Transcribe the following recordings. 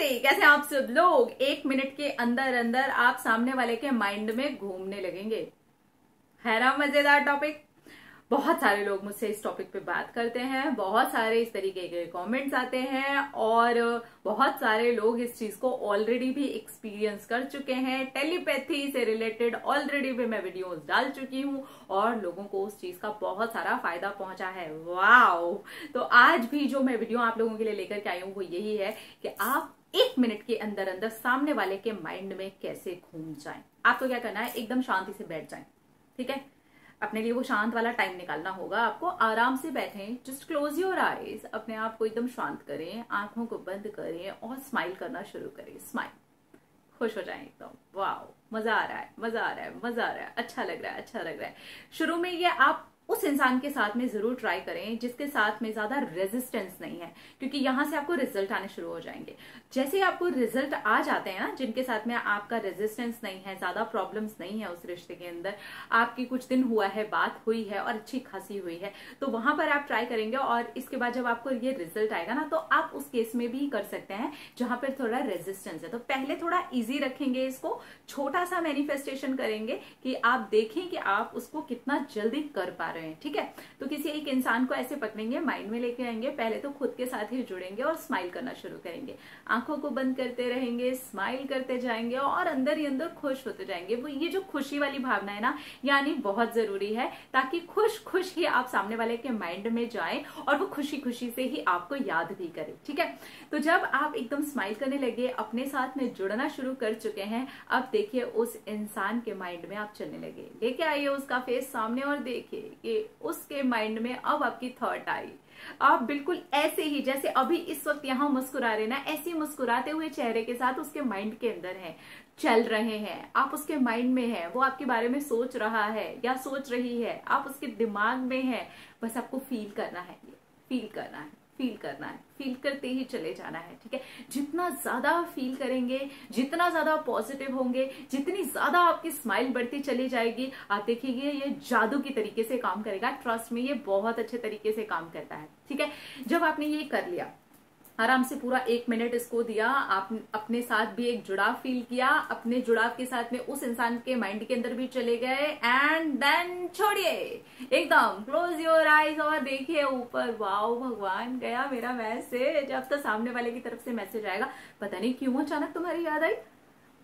नमस्ते कैसे आप सब लोग एक मिनट के अंदर अंदर आप सामने वाले के माइंड में घूमने लगेंगे? है ना मज़ेदार टॉपिक बहुत सारे लोग मुझसे इस टॉपिक पे बात करते हैं, बहुत सारे इस तरीके के कमेंट्स आते हैं और बहुत सारे लोग इस चीज़ को ऑलरेडी भी एक्सपीरियंस कर चुके हैं। टेलीपैथी से रिलेटेड ऑलरेडी भी मैं वीडियोस डाल चुकी हूँ और लोगों को उस चीज़ का बहुत सारा फ़ायदा पहुँचा है। वाओ तो आज भी जो मैं वीडियो आप लोगों के लिए लेकर के आई हूँ वो यही है कि आप एक मिनट के अंदर अंदर सामने वाले के माइंड में कैसे घूम जाए? आपको क्या करना है? एकदम शांति से बैठ जाए, ठीक है? अपने लिए वो शांत वाला टाइम निकालना होगा। आपको आराम से बैठें जस्ट क्लोज योर आईज अपने आप को एकदम शांत करें, आँखों को बंद करें और स्माइल करना शुरू करें। स्माइल खुश हो जाए एकदम। वाह मज़ा आ रहा है, मज़ा आ रहा है, मज़ा आ रहा है। अच्छा लग रहा है अच्छा लग रहा है। शुरू में ये आप उस इंसान के साथ में ज़रूर ट्राई करें, जिसके साथ में ज़्यादा रेजिस्टेंस नहीं है, क्योंकि यहाँ से आपको रिज़ल्ट आने शुरू हो जाएँगे। जैसे ही आपको रिज़ल्ट आ जाते हैं ना, जिनके साथ में आपका रेजिस्टेंस नहीं है, ज़्यादा प्रॉब्लम्स नहीं है उस रिश्ते के अंदर, आपकी कुछ दिन हुआ है, बात हुई है और अच्छी खासी हुई है तो वहाँ पर आप ट्राई करेंगे और इसके बाद जब आपको ये रिज़ल्ट आएगा ना तो आप उस केस में भी कर सकते हैं, जहाँ पर थोड़ा रेजिस्टेंस है। तो पहले थोड़ा इजी रखेंगे इसको, छोटा सा मैनिफेस्टेशन करेंगे कि आप देखें कि आप उसको कितना जल्दी कर पा रहे रहे हैं, ठीक है? तो किसी एक इंसान को ऐसे पकड़ेंगे, माइंड में लेके आएँगे, पहले तो खुद के साथ ही जुड़ेंगे और स्माइल करना शुरू करेंगे। आँखों को बंद करते रहेंगे स्माइल करते जाएँगे और अंदर ही अंदर खुश होते जाएँगे। वो ये जो खुशी वाली भावना है ना, यानी बहुत ज़रूरी है ताकि खुश खुश ही आप सामने वाले के माइंड में जाए और वो खुशी खुशी से ही आपको याद भी करे, ठीक है? तो जब आप एकदम स्माइल करने लगे, अपने साथ में जुड़ना शुरू कर चुके हैं, अब देखिए उस इंसान के माइंड में आप चलने लगे। लेके आइए उसका फेस सामने और देखिए। कि उसके माइंड में अब आपकी थॉट आई। आप बिल्कुल ऐसे ही, जैसे अभी इस वक्त यहाँ मुस्कुरा रहे ना, ऐसे मुस्कुराते हुए चेहरे के साथ उसके माइंड के अंदर है, चल रहे हैं। आप उसके माइंड में है, वो आपके बारे में सोच रहा है या सोच रही है, आप उसके दिमाग में है, बस आपको फील करना है फील करना है। फील करना है, फील करते ही चले जाना है, ठीक है? जितना ज़्यादा फील करेंगे, जितना ज़्यादा पॉजिटिव होंगे, जितनी ज़्यादा आपकी स्माइल बढ़ती चली जाएगी, आप देखिए ये जादू की तरीके से काम करेगा। ट्रस्ट में ये बहुत अच्छे तरीके से काम करता है, ठीक है? जब आपने ये कर लिया आराम से पूरा एक मिनट इसको दिया। आप अपने साथ भी एक जुड़ाव फील किया। अपने जुड़ाव के साथ में उस इंसान के माइंड के अंदर भी चले गए। एंड देन छोड़िए। एकदम क्लोज योर आईज और देखिए ऊपर। वाओ भगवान, गया मेरा मैसेज अब तो सामने वाले की तरफ़ से मैसेज आएगा। पता नहीं क्यों अचानक तुम्हारी याद आई?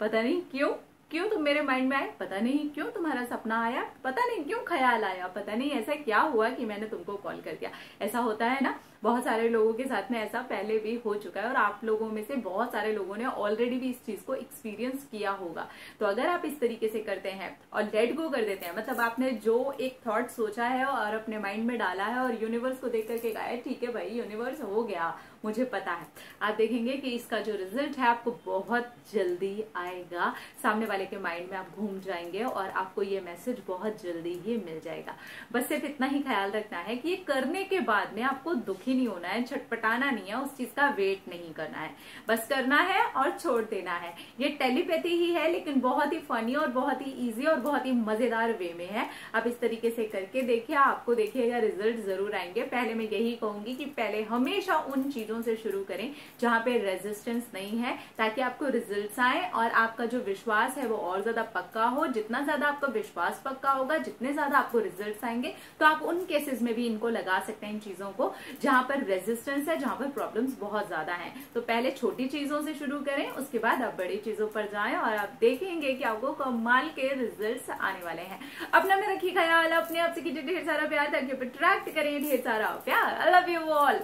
पता नहीं क्यों? क्यों तुम मेरे माइंड में आए? पता नहीं क्यों तुम्हारा सपना आया? पता नहीं क्यों ख्याल आया? पता नहीं ऐसा क्या हुआ कि मैंने तुमको कॉल कर दिया। ऐसा होता है ना, बहुत सारे लोगों के साथ में ऐसा पहले भी हो चुका है और आप लोगों में से बहुत सारे लोगों ने ऑलरेडी भी इस चीज़ को एक्सपीरियंस किया होगा। तो अगर आप इस तरीके से करते हैं और लेट गो कर देते हैं मतलब आपने जो एक थॉट सोचा है और अपने माइंड में डाला है और यूनिवर्स को देख करके कहा ठीक है भाई यूनिवर्स हो गया, मुझे पता है। आप देखेंगे कि इसका जो रिज़ल्ट है आपको बहुत जल्दी आएगा। सामने वाले के माइंड में आप घूम जाएँगे और आपको ये मैसेज बहुत जल्दी ही मिल जाएगा। बस सिर्फ़ इतना ही ख्याल रखना है कि ये करने के बाद में आपको दुखी नहीं होना है छटपटाना नहीं है, उस चीज़ का वेट नहीं करना है। बस करना है और छोड़ देना है। ये टेलीपैथी ही है, लेकिन बहुत ही फनी और बहुत ही ईजी और बहुत ही मज़ेदार वे में है। आप इस तरीके से करके देखिए, आपको देखिएगा रिज़ल्ट ज़रूर आएँगे। पहले मैं यही कहूँगी कि पहले हमेशा उन चीज़ों से शुरू करें जहाँ पे रेजिस्टेंस नहीं है, ताकि आपको रिज़ल्ट आए और आपका जो विश्वास है वो और ज़्यादा पक्का हो, जितना ज़्यादा आपका विश्वास पक्का होगा, जितने ज़्यादा आपको रिज़ल्ट आएँगे तो आप उन केसेस में भी इनको लगा सकते हैं इन चीज़ों को, जहाँ पर रेजिस्टेंस है, जहाँ पर प्रॉब्लम्स बहुत ज़्यादा हैं। तो पहले छोटी चीज़ों से शुरू करें, उसके बाद आप बड़ी चीज़ों पर जाए और आप देखेंगे कि आपको कमाल के रिज़ल्ट आने वाले हैं। अपना में रखिए ख्याल, अपने आप से कीजिए ढेर सारा प्यार, ताकि अट्रैक्ट करें ढेर सारा। प्यार I love you all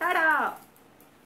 tata!